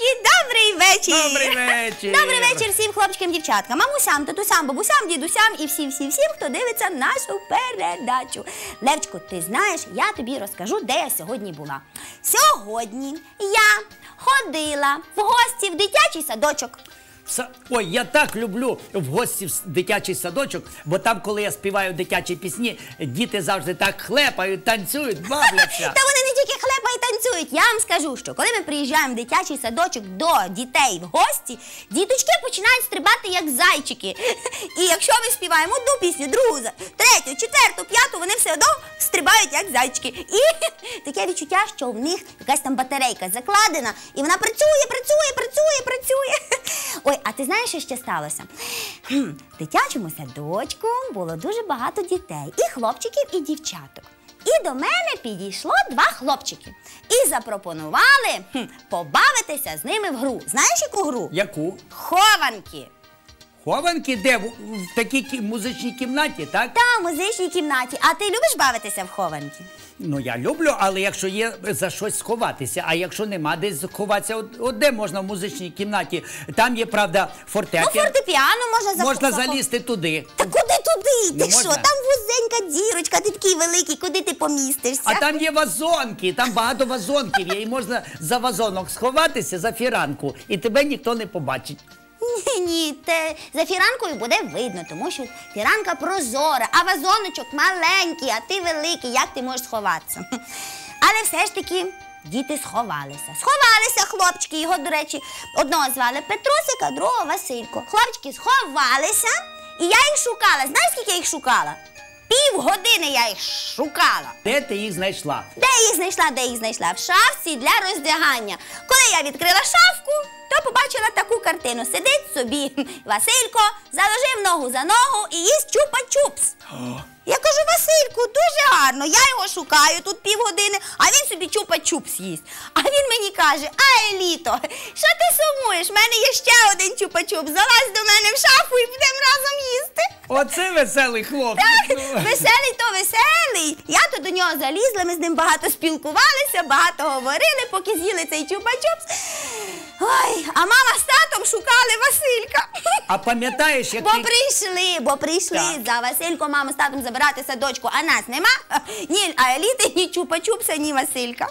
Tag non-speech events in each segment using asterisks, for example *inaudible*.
Наші добрий вечір! Добрий вечір! Добрий вечір всім хлопчикам, дівчаткам, мамусям, татусям, бабусям, дідусям і всім, всім, всім, хто дивиться нашу передачу. Левчику, ти знаєш, я тобі розкажу, де я сьогодні була. Сьогодні я ходила в гості в дитячий садочок. Са- Ой, я так люблю в гості в дитячий садочок, бо там, коли я співаю дитячі пісні, діти завжди так хлепають, танцюють, бавляться. Та вони не тільки і. Я вам скажу, що коли ми приїжджаємо в дитячий садочок до дітей в гості, діточки починають стрибати як зайчики. *laughs* І якщо ми співаємо одну пісню, другу, третю, четверту, п'яту, вони все одно стрибають як зайчики. І *laughs* таке відчуття, що в них якась там батарейка закладена, і вона працює, працює, працює, працює. *laughs* Ой, а ти знаєш, що ще сталося? В дитячому садочку було дуже багато дітей, і хлопчиків, і дівчаток. І до мене підійшло два хлопчики і запропонували хм, побавитися з ними в гру. Знаєш, яку гру? Яку? Хованки. Хованки де? В, в такій кі- музичній кімнаті, так? Та в музичній кімнаті. А ти любиш бавитися в хованки? Ну я люблю, але якщо є за щось сховатися, а якщо нема десь сховатися, от, от де можна в музичній кімнаті? Там є, правда, Ну, фортепіано. фортепіано можна захо- Можна залізти туди. Та куди туди? Не що? можна? Там вузенька дірочка, ти такий великий, куди ти помістишся? А там є вазонки, там багато вазонків є, і можна за вазонок сховатися за фіранку, і тебе ніхто не побачить. Ні, ні, те за фіранкою буде видно, тому що фіранка прозора, а вазоночок маленький, а ти великий, як ти можеш сховатися? *laughs* Але все ж таки діти сховалися. Сховалися хлопчики, його, до речі, одного звали Петрусик, а другого Василько. Хлопчики сховалися, і я їх шукала. Знаєш, скільки я їх шукала? Півгодини я їх шукала. Де ти їх знайшла? Де їх знайшла, де їх знайшла? В шафці для роздягання. Коли я відкрила шафку, то побачила таку картину. Сидить собі Василько, заложив ногу за ногу і їсть чупа-чупс. *gasps* Я кажу, Васильку, дуже гарно. Я його шукаю тут півгодини, а він собі чупа-чупс їсть. А він мені каже: Ай, літо, що ти сумуєш? В мене є ще один чупа-чупс. Залазь до мене в шафу і будемо разом їсти. Оце веселий хлопчик. Так, *laughs* веселий то веселий. Я то до нього залізла, ми з ним багато спілкувалися, багато говорили, поки з'їли цей чупа-чупс. Ой, а мама з татом шукали Василька. А пам'ятаєш, як Бо ти... прийшли, бо прийшли Так. за Василько, мама з татом забирати садочку, а нас нема. Ні Аеліти, ні чупа-чупса, ні Василька.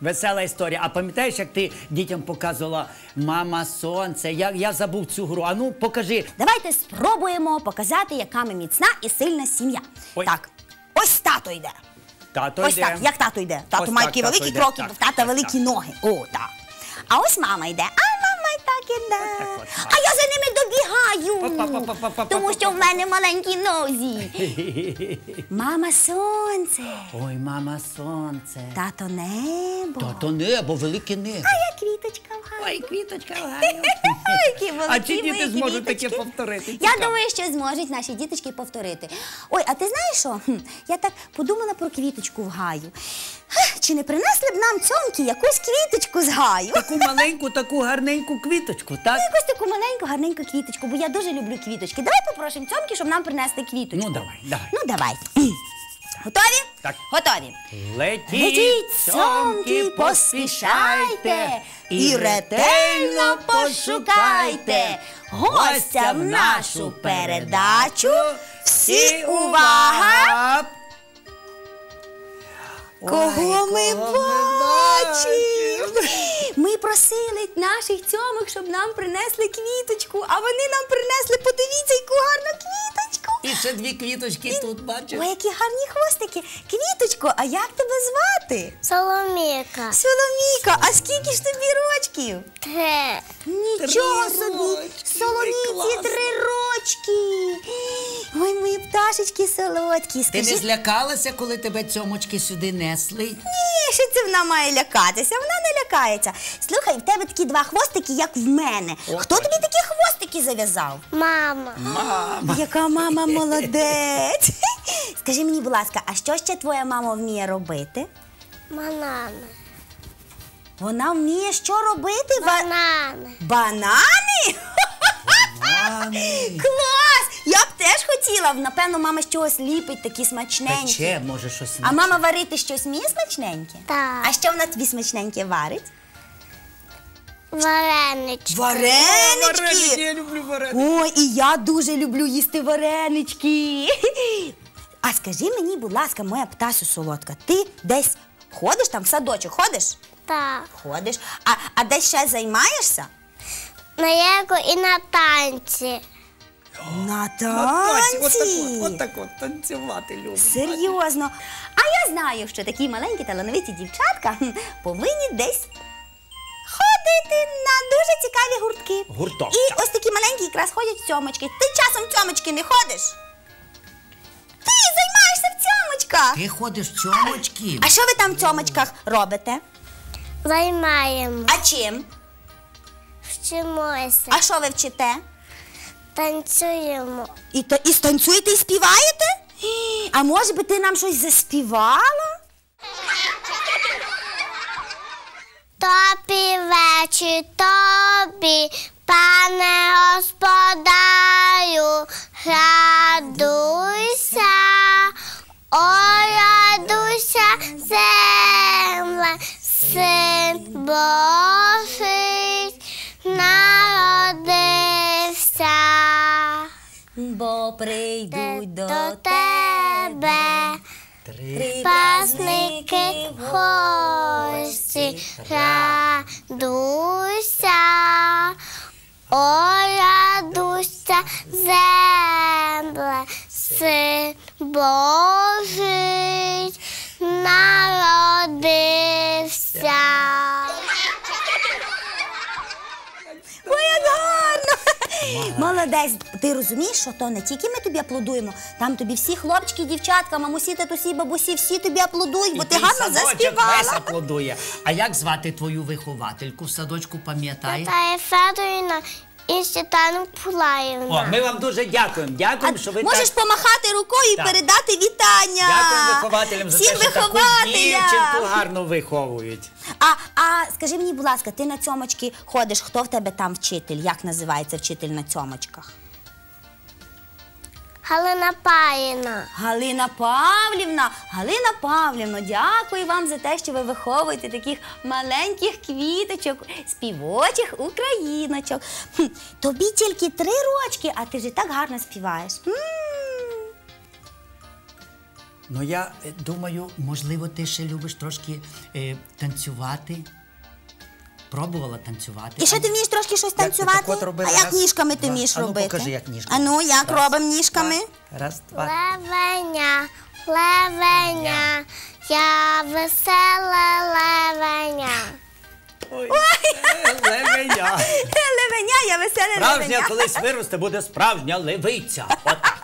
Весела історія. А пам'ятаєш, як ти дітям показувала мама сонце? Я, я забув цю гру. А ну покажи. Давайте спробуємо показати, яка ми міцна і сильна сім'я. Ой. Так, ось тато йде. Тато Ось йде. так, як тато йде. Тато Ось має так, такі тато великі йде. кроки, Так, бо в тата так, великі ноги. О, так. А ось мама йде. А мама. А я за ними добігаю. Тому що в мене маленькі нозі. *laughs* Мама сонце. Ой, мама сонце. Тато небо. Тато небо, велике небо. А я квіточка в гаю. Ой, квіточка *laughs* гаю. Які великі А чи діти зможуть таке повторити? Я думаю, що зможуть наші діточки повторити. Ой, а ти знаєш що? Я так подумала про квіточку в гаю. Чи не принесли б нам цьомки якусь квіточку з гаю? Таку маленьку, таку гарненьку квіточку, так? Ну, якусь таку маленьку, гарненьку квіточку, бо я дуже люблю квіточки. Давай попросимо цьомки, щоб нам принесли квіточку. Ну, давай, давай. Ну, давай. Готові? Так. Готові. Летіть, Летіть, цьомки, цьомки, поспішайте і ретельно пошукайте гостя в нашу передачу. Всі увага! Кого Ой, ми кого бачимо? Ми просили наших цьомих, щоб нам принесли квіточку, а вони нам принесли, подивіться, яку гарну квіточку. І ще дві квіточки тут бачиш. Ой, які гарні хвостики. Квіточко, а як тебе звати? Соломіка. Соломіка, а скільки ж тобі рочків? Те. Нічого Три собі! Соломіці три рочки. Пташечки солодкі. Ти не злякалася, коли тебе цьомочки сюди несли? Ні, що це вона має лякатися? Вона не лякається. Слухай, в тебе такі два хвостики, як в мене. О, Хто тобі такі хвостики зав'язав? Мама. Мама. Яка мама молодець. *laughs* Скажи мені, будь ласка, а що ще твоя мама вміє робити? Банани. Вона вміє що робити? Банани. Банани? *laughs* Банани. Клас! Хотіла. Напевно, мама з чогось ліпить такі смачненькі. Пече, може, щось А мама варити щось вміє смачненьке? Так. А що вона тобі смачненьке варить? Варенички. Варенички! я люблю варенички. Ой, і я дуже люблю їсти варенички. А скажи мені, будь ласка, моя птасю солодка, ти десь ходиш там в садочок, ходиш? Так. Ходиш. А, а десь ще займаєшся? На єго і на танці. На От так от, от так от танцювати люблю. Серйозно. А я знаю, що такі маленькі талановиті дівчатка хм, повинні десь ходити на дуже цікаві гуртки. Гурток, І так. ось такі маленькі якраз ходять в цьомочки. Ти часом в цьомочки не ходиш? Ти займаєшся в цьомочках. Ти ходиш в цьомочки. А що ви там в цьомочках робите? Займаємо. А чим? Вчимося. А що ви вчите? Танцюємо. І, та, і станцюєте і співаєте? А може би ти нам щось заспівала? Тобі вечір, тобі, пане господарю, тебе. три Пасники в гості, радуйся, о, радуйся, земле, син Молодець, ти розумієш, що то не тільки ми тобі аплодуємо, там тобі всі хлопчики, дівчатка, мамусі, татусі, бабусі, всі тобі аплодують, бо ти гарно садочок весь аплодує. А як звати твою виховательку в садочку, пам'ятаєш? Наталія Федорівна і Світлана Пулаївна. О, ми вам дуже дякуємо. Дякуємо, що ви можеш так... помахати рукою Так. і передати вітання. Дякуємо вихователям за Всім те, що таку вихователям. дівчинку гарно виховують. А скажи мені, будь ласка, ти на цьомочки ходиш, хто в тебе там вчитель? Як називається вчитель на цьомочках? Галина Паїна. Галина Павлівна, Галина Павлівна, дякую вам за те, що ви виховуєте таких маленьких квіточок, співочих україночок. Хм, тобі тільки три рочки, а ти вже так гарно співаєш. М. Ну я е, думаю, можливо, ти ще любиш трошки е, танцювати. Пробувала танцювати. І ще ти вмієш трошки щось Як ти танцювати? так от робила? а як Раз, ніжками ти вмієш А ну, робити? покажи, як ніжками. А ну, як Раз, робимо ніжками? Раз, два. Левеня, левеня, я весела левеня. Ой, левеня. *laughs* Левеня, я веселе Справжня колись виросте, буде справжня левиця. Отак.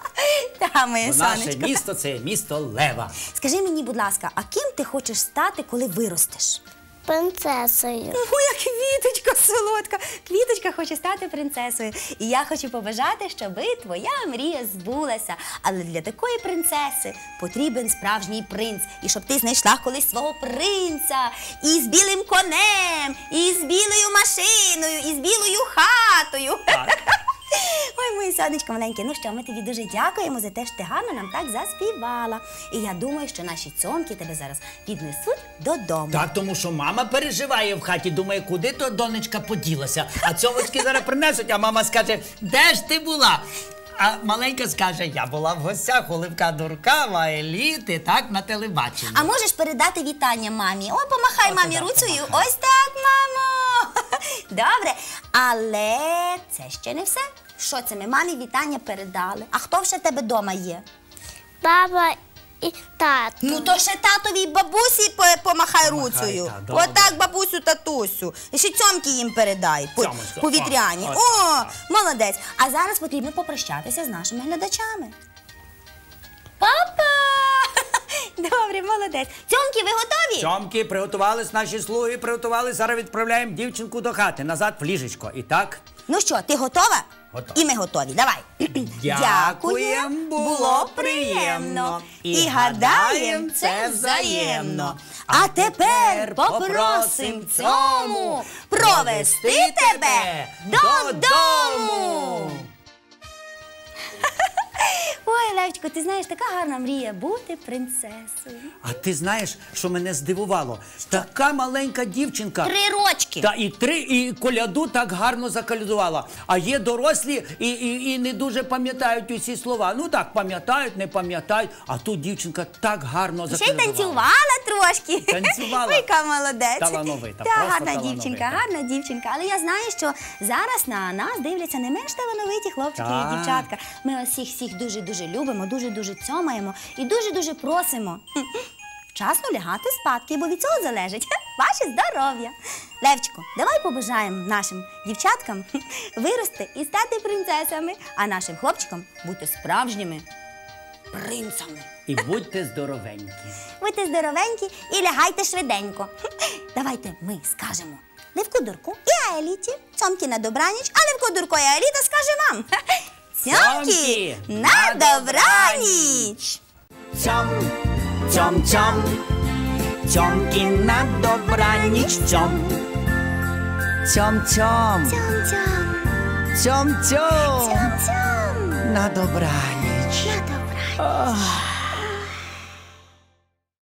*laughs* Та, моє Бо наше сонечко. місто це місто Лева. Скажи мені, будь ласка, а ким ти хочеш стати, коли виростеш? Принцесою. Моя квіточка солодка. Квіточка хоче стати принцесою. І я хочу побажати, щоб твоя мрія збулася. Але для такої принцеси потрібен справжній принц. І щоб ти знайшла колись свого принца і з білим конем, і з білою машиною, і з білою хатою. Так. *laughs* Ой, моє сонечко маленьке, ну що, ми тобі дуже дякуємо за те, що ти гарно нам так заспівала. І я думаю, що наші цьомки тебе зараз віднесуть додому. Так, тому що мама переживає в хаті, думає, куди то донечка поділася. А цьомочки зараз принесуть, а мама скаже, де ж ти була? А маленька скаже, я була в гостях у Левка Дуркава, еліти, так, на телебаченні. А можеш передати вітання мамі? О, помахай мамі руцею. помахай. Ось так, мамо. *laughs* Добре. Але це ще не все. Що це? Ми мамі вітання передали. А хто ще в тебе вдома є? Баба і тато. Ну то ще татові й бабусі по- помахай Помахай, руцею. та, добре. Отак, бабусю, татусю. І ще цьомки їм передай. по- Цьомочка, Повітряні. о, О, ось так, молодець. А зараз потрібно попрощатися з нашими глядачами. Молодець. Цьомки, ви готові? Цьомки, приготувались наші слуги, приготувались. Зараз відправляємо дівчинку до хати, назад в ліжечко. І так, Ну що, ти готова? Готова. І ми готові. Давай. *clears throat* Дякуєм, було приємно. І гадаєм, це взаємно. А тепер попросим цьому провести тебе додому. Левчику, ти знаєш, така гарна мрія бути принцесою. А ти знаєш, що мене здивувало? Така маленька дівчинка. Три рочки. Та і три, і коляду так гарно заколядувала. А є дорослі і, і, і не дуже пам'ятають усі слова. Ну так, пам'ятають, не пам'ятають. А тут дівчинка так гарно Ще й танцювала трошки. Танцювала. Ой, яка молодець. Талановита, Та, гарна талановита. дівчинка, гарна дівчинка. Але я знаю, що зараз на нас дивляться не менш талановиті хлопчики і дівчатка. Ми ось всіх всіх дуже-дуже любимо, дуже-дуже цьомаємо і дуже-дуже просимо. *laughs* Вчасно лягати спадки, бо від цього залежить *laughs* ваше здоров'я. Левчику, давай побажаємо нашим дівчаткам *laughs* вирости і стати принцесами, а нашим хлопчикам бути справжніми принцами. І будьте здоровенькі. Будьте здоровенькі і лягайте швиденько. Давайте ми скажемо Левку Дурку і Аеліті. Цьомки на добраніч, а Левко Дурко і Аеліта скаже вам. Цьомки Цьомки на добраніч! Цьом, цьом, цьом, цьомки на добраніч, цьом. Цьом, цьом, Цьом-цьом, цьом, цьом, цьом-цьом. на добраніч. На добраніч.